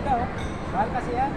Ganda oh. Mahal kasi yan.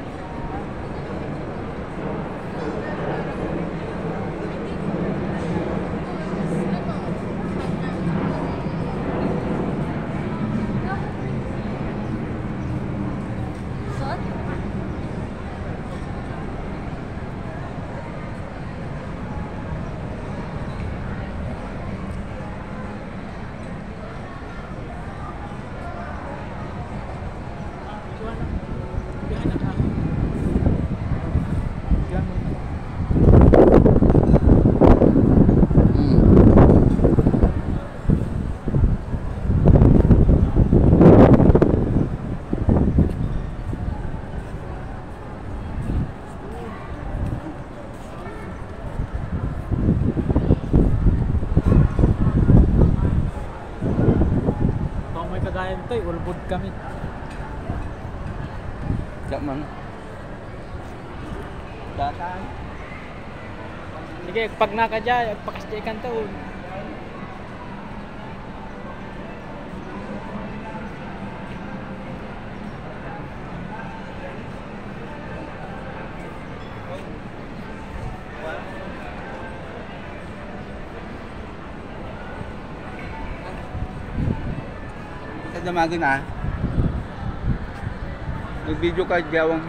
Kagaya nito, eh, ulbod kami. Diyak man. Datang. Sige, pag nakadya, pakastikan to. Damagin ah. Nag-video ka, Jawang.